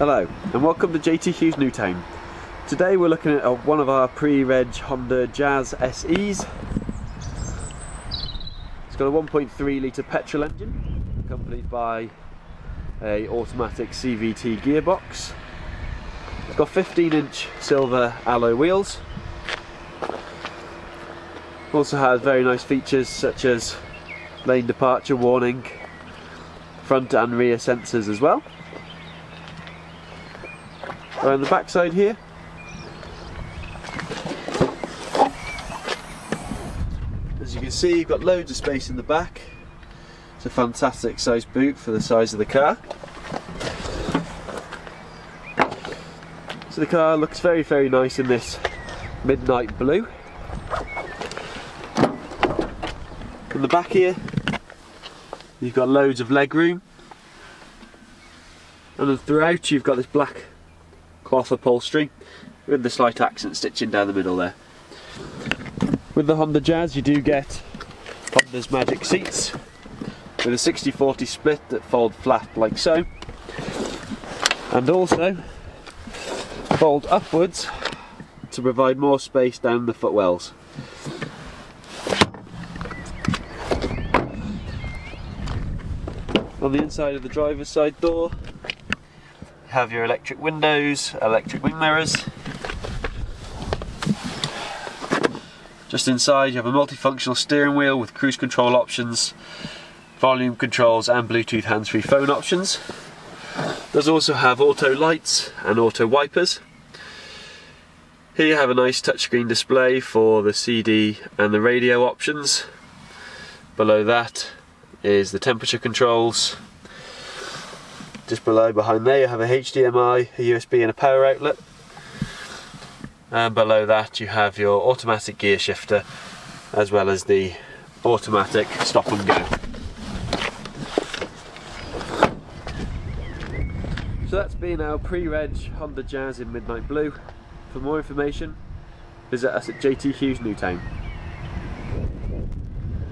Hello and welcome to JT Hughes Newtown. Today we're looking at uh, one of our pre-reg Honda Jazz SEs. It's got a 1.3 litre petrol engine accompanied by a automatic CVT gearbox. It's got 15 inch silver alloy wheels. Also has very nice features such as lane departure warning, front and rear sensors as well. Around the backside here As you can see you've got loads of space in the back. It's a fantastic size boot for the size of the car. So the car looks very very nice in this midnight blue. In the back here you've got loads of leg room and then throughout you've got this black cloth upholstery with the slight accent stitching down the middle there. With the Honda Jazz you do get Honda's magic seats with a 60-40 split that fold flat like so and also fold upwards to provide more space down the footwells. On the inside of the driver's side door have your electric windows, electric wing mirrors. Just inside you have a multifunctional steering wheel with cruise control options, volume controls and Bluetooth hands-free phone options. Does also have auto lights and auto wipers. Here you have a nice touchscreen display for the CD and the radio options. Below that is the temperature controls, just below, behind there, you have a HDMI, a USB and a power outlet. And below that you have your automatic gear shifter as well as the automatic stop and go. So that's been our pre-reg Honda Jazz in Midnight Blue. For more information, visit us at JT Hughes Newtown.